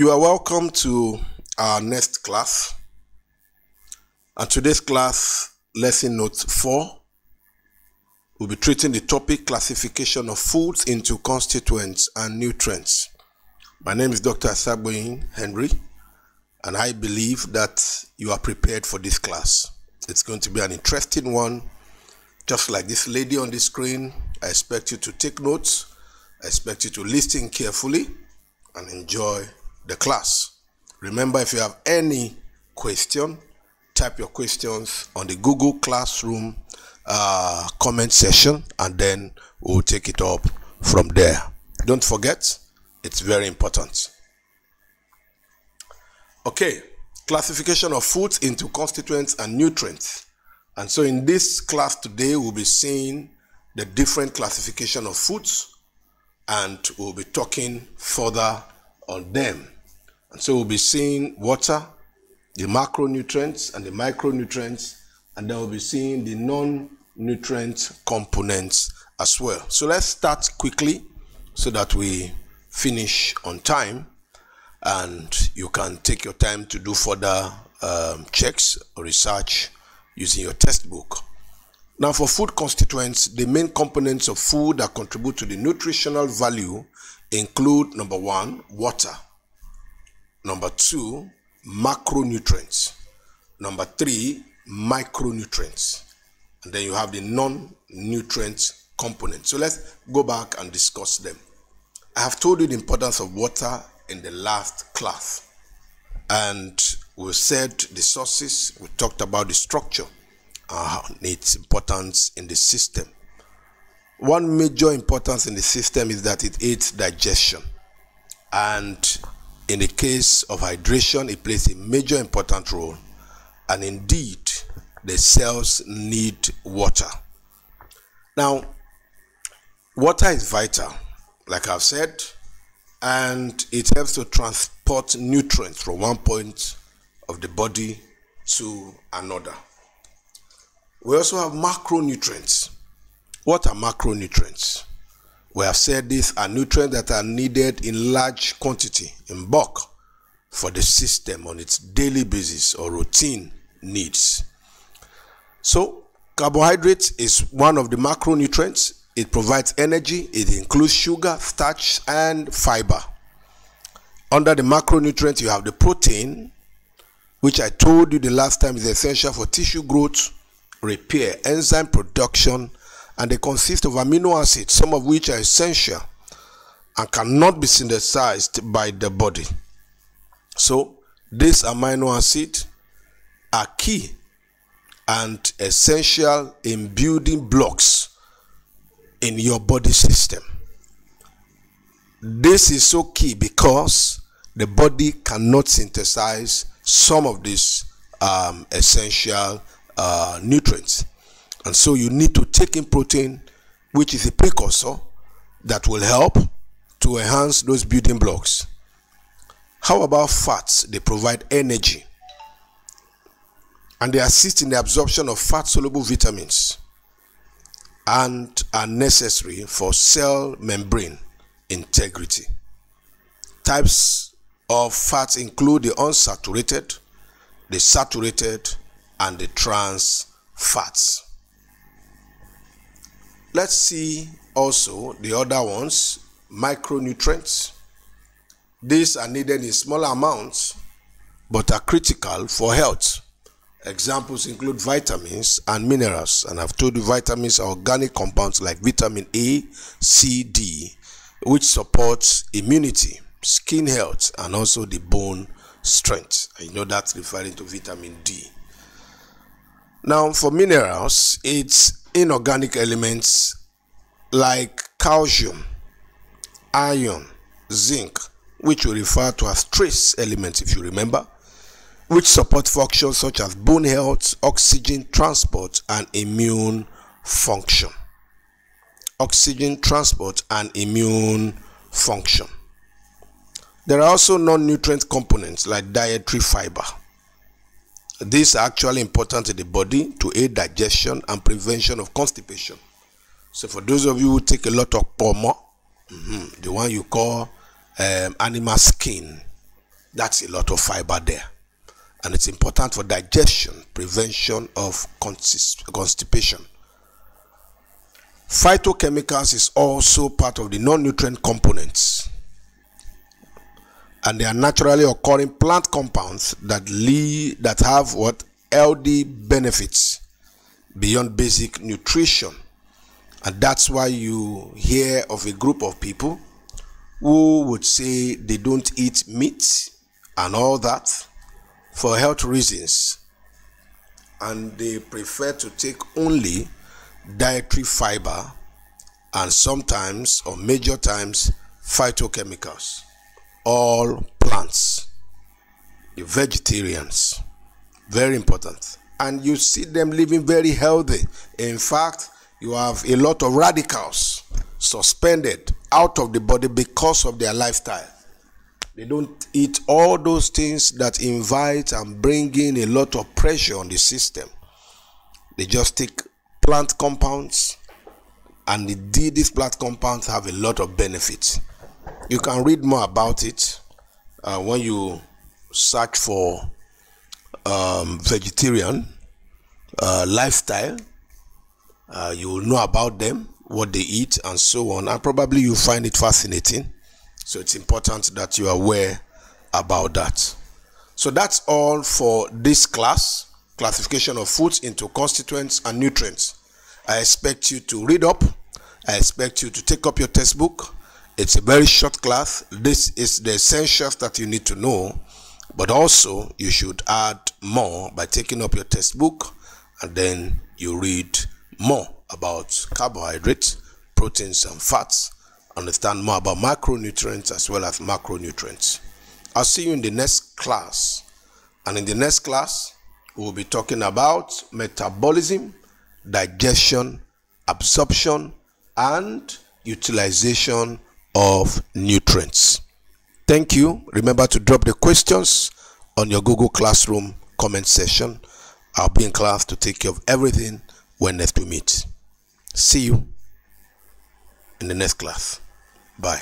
You are welcome to our next class. And today's class, lesson note 4, we'll be treating the topic classification of foods into constituents and nutrients. My name is Dr. Aisagbonhi Henry, and I believe that you are prepared for this class. It's going to be an interesting one. Just like this lady on the screen, I expect you to take notes. I expect you to listen carefully and enjoy the class. Remember, if you have any question, type your questions on the Google Classroom uh, comment section and then we'll take it up from there. Don't forget, it's very important. Okay, classification of foods into constituents and nutrients. And so in this class today, we'll be seeing the different classification of foods and we'll be talking further on them. And so we'll be seeing water, the macronutrients and the micronutrients, and then we'll be seeing the non-nutrient components as well. So let's start quickly so that we finish on time and you can take your time to do further um, checks or research using your textbook. Now for food constituents, the main components of food that contribute to the nutritional value include number one, water. Number two, macronutrients. Number three, micronutrients. And then you have the non-nutrient component. So let's go back and discuss them. I have told you the importance of water in the last class. And we said the sources, we talked about the structure, uh, its importance in the system. One major importance in the system is that it aids digestion. And in the case of hydration, it plays a major important role. And indeed, the cells need water. Now, water is vital, like I've said, and it helps to transport nutrients from one point of the body to another. We also have macronutrients. What are macronutrients? We have said these are nutrients that are needed in large quantity, in bulk, for the system on its daily basis or routine needs. So, carbohydrate is one of the macronutrients. It provides energy, it includes sugar, starch, and fiber. Under the macronutrients, you have the protein, which I told you the last time is essential for tissue growth, repair, enzyme production, and they consist of amino acids, some of which are essential and cannot be synthesized by the body. So, these amino acids are key and essential in building blocks in your body system. This is so key because the body cannot synthesize some of these um, essential uh, nutrients. And so you need to take in protein, which is a precursor that will help to enhance those building blocks. How about fats? They provide energy and they assist in the absorption of fat soluble vitamins and are necessary for cell membrane integrity. Types of fats include the unsaturated, the saturated, and the trans fats. Let's see also the other ones micronutrients. These are needed in small amounts but are critical for health. Examples include vitamins and minerals, and I've told you vitamins are organic compounds like vitamin A, C, D, which supports immunity, skin health, and also the bone strength. I know that's referring to vitamin D. Now, for minerals, it's inorganic elements like calcium, iron, zinc, which we refer to as trace elements if you remember, which support functions such as bone health, oxygen transport, and immune function. Oxygen transport and immune function. There are also non nutrient components like dietary fiber. These are actually important to the body to aid digestion and prevention of constipation. So, for those of you who take a lot of pomo, mm-hmm, the one you call um, animal skin, That's a lot of fiber there. And it's important for digestion, prevention of constipation. Phytochemicals is also part of the non-nutrient components. And they are naturally occurring plant compounds that lead, that have what healthy benefits beyond basic nutrition. And that's why you hear of a group of people who would say they don't eat meat and all that for health reasons. And they prefer to take only dietary fiber and sometimes or major times phytochemicals. All plants. The vegetarians. Very important. And you see them living very healthy. In fact, you have a lot of radicals suspended out of the body because of their lifestyle. They don't eat all those things that invite and bring in a lot of pressure on the system. They just take plant compounds, and indeed, these plant compounds have a lot of benefits. You can read more about it uh, when you search for um, vegetarian uh, lifestyle uh, you will know about them, what they eat, and so on. And probably you find it fascinating. So it's important that you are aware about that. So that's all for this class classification of foods into constituents and nutrients. I expect you to read up. I expect you to take up your textbook. It's a very short class. This is the essentials that you need to know. But also, you should add more by taking up your textbook and then you read more about carbohydrates, proteins, and fats, understand more about macronutrients as well as macronutrients. I'll see you in the next class. And in the next class, we'll be talking about metabolism, digestion, absorption, and utilization of nutrients. Thank you. Remember to drop the questions on your Google Classroom comment section. I'll be in class to take care of everything when next we meet. See you in the next class. Bye.